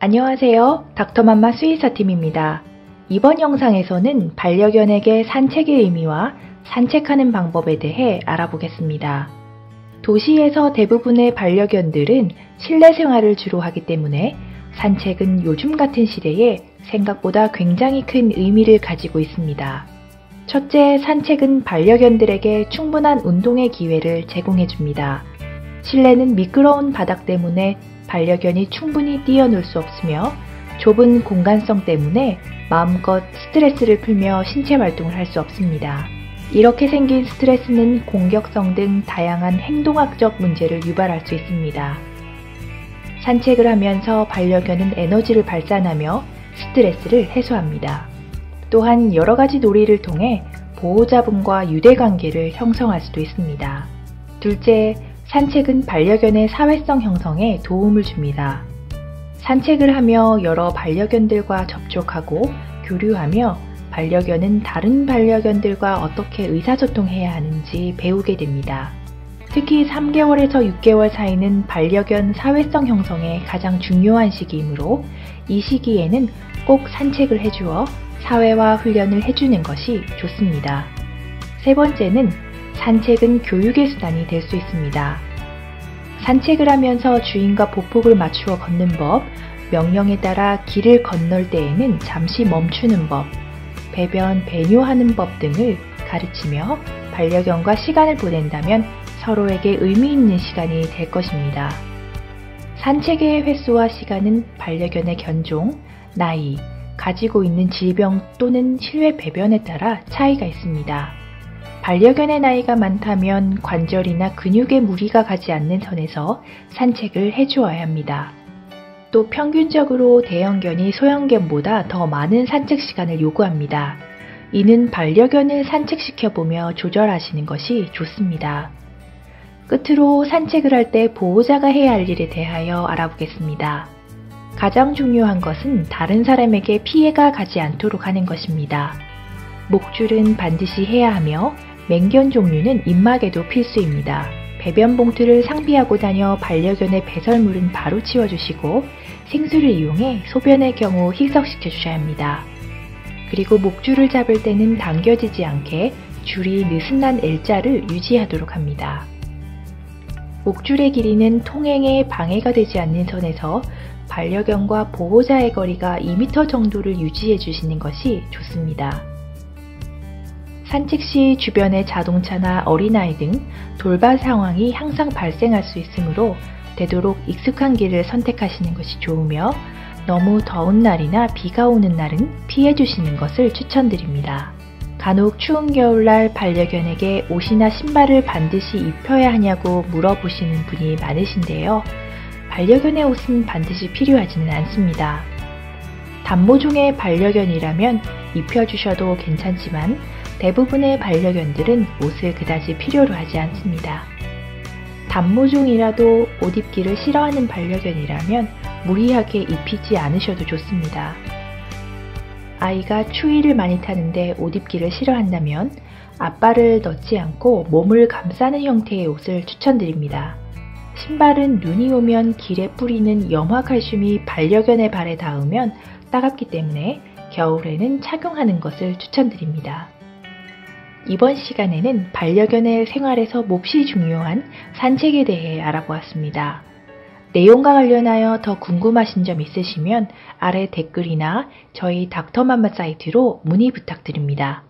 안녕하세요. 닥터맘마 수의사팀입니다. 이번 영상에서는 반려견에게 산책의 의미와 산책하는 방법에 대해 알아보겠습니다. 도시에서 대부분의 반려견들은 실내 생활을 주로 하기 때문에 산책은 요즘 같은 시대에 생각보다 굉장히 큰 의미를 가지고 있습니다. 첫째, 산책은 반려견들에게 충분한 운동의 기회를 제공해 줍니다. 실내는 미끄러운 바닥 때문에 반려견이 충분히 뛰어놀 수 없으며 좁은 공간성 때문에 마음껏 스트레스를 풀며 신체 활동을 할 수 없습니다. 이렇게 생긴 스트레스는 공격성 등 다양한 행동학적 문제를 유발할 수 있습니다. 산책을 하면서 반려견은 에너지를 발산하며 스트레스를 해소합니다. 또한 여러 가지 놀이를 통해 보호자분과 유대관계를 형성할 수도 있습니다. 둘째, 산책은 반려견의 사회성 형성에 도움을 줍니다. 산책을 하며 여러 반려견들과 접촉하고 교류하며 반려견은 다른 반려견들과 어떻게 의사소통해야 하는지 배우게 됩니다. 특히 3개월에서 6개월 사이는 반려견 사회성 형성에 가장 중요한 시기이므로 이 시기에는 꼭 산책을 해주어 사회화 훈련을 해주는 것이 좋습니다. 세 번째는 산책은 교육의 수단이 될 수 있습니다. 산책을 하면서 주인과 보폭을 맞추어 걷는 법, 명령에 따라 길을 건널 때에는 잠시 멈추는 법, 배변, 배뇨하는 법 등을 가르치며 반려견과 시간을 보낸다면 서로에게 의미 있는 시간이 될 것입니다. 산책의 횟수와 시간은 반려견의 견종, 나이, 가지고 있는 질병 또는 실외 배변에 따라 차이가 있습니다. 반려견의 나이가 많다면 관절이나 근육에 무리가 가지 않는 선에서 산책을 해주어야 합니다. 또 평균적으로 대형견이 소형견보다 더 많은 산책 시간을 요구합니다. 이는 반려견을 산책시켜보며 조절하시는 것이 좋습니다. 끝으로 산책을 할 때 보호자가 해야 할 일에 대하여 알아보겠습니다. 가장 중요한 것은 다른 사람에게 피해가 가지 않도록 하는 것입니다. 목줄은 반드시 해야 하며 맹견 종류는 입막에도 필수입니다. 배변 봉투를 상비하고 다녀 반려견의 배설물은 바로 치워주시고 생수를 이용해 소변의 경우 희석시켜 주셔야 합니다. 그리고 목줄을 잡을 때는 당겨지지 않게 줄이 느슨한 L자를 유지하도록 합니다. 목줄의 길이는 통행에 방해가 되지 않는 선에서 반려견과 보호자의 거리가 2m 정도를 유지해 주시는 것이 좋습니다. 산책 시 주변의 자동차나 어린아이 등 돌발 상황이 항상 발생할 수 있으므로 되도록 익숙한 길을 선택하시는 것이 좋으며 너무 더운 날이나 비가 오는 날은 피해 주시는 것을 추천드립니다. 간혹 추운 겨울날 반려견에게 옷이나 신발을 반드시 입혀야 하냐고 물어보시는 분이 많으신데요. 반려견의 옷은 반드시 필요하지는 않습니다. 단모종의 반려견이라면 입혀주셔도 괜찮지만 대부분의 반려견들은 옷을 그다지 필요로 하지 않습니다. 단모종이라도 옷 입기를 싫어하는 반려견이라면 무리하게 입히지 않으셔도 좋습니다. 아이가 추위를 많이 타는데 옷 입기를 싫어한다면 앞발을 넣지 않고 몸을 감싸는 형태의 옷을 추천드립니다. 신발은 눈이 오면 길에 뿌리는 염화칼슘이 반려견의 발에 닿으면 따갑기 때문에 겨울에는 착용하는 것을 추천드립니다. 이번 시간에는 반려견의 생활에서 몹시 중요한 산책에 대해 알아보았습니다. 내용과 관련하여 더 궁금하신 점 있으시면 아래 댓글이나 저희 닥터맘마 사이트로 문의 부탁드립니다.